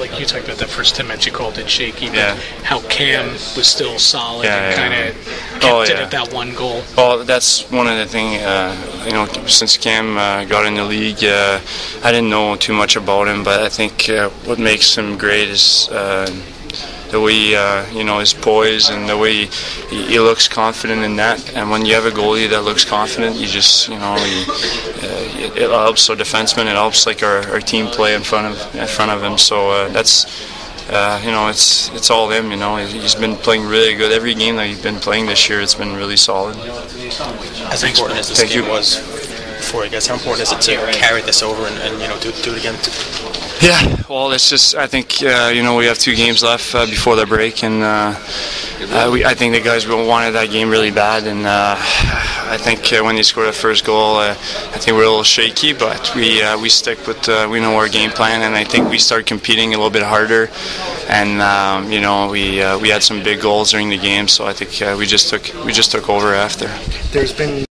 like you talked about that first ten minutes you called it shaky, but Yeah. how Cam was still solid Yeah, and kind of kept Oh, it at that one goal. Well, that's one of the things, uh, you know, since Cam uh, got in the league, uh, I didn't know too much about him, but I think uh, what makes him great is uh, the way, uh, you know, his poise and the way he, he looks confident in that. And when you have a goalie that looks confident, you just, you know, he, uh, it, it helps our defensemen, it helps like our, our team play in front of in front of him. So uh, that's uh, you know, it's it's all him. You know, he's been playing really good. Every game that he's been playing this year, it's been really solid. As important as this Thank game you. was for you guys, how important is it to carry this over and, and you know do, do it again? Yeah, well, it's just I think uh, you know we have two games left uh, before the break, and uh, uh, we, I think the guys wanted that game really bad, and uh, I think uh, when they scored the first goal, uh, I think we're a little shaky, but we uh, we stick with uh, we know our game plan, and I think we start competing a little bit harder, and um, you know we uh, we had some big goals during the game, so I think uh, we just took we just took over after. There's been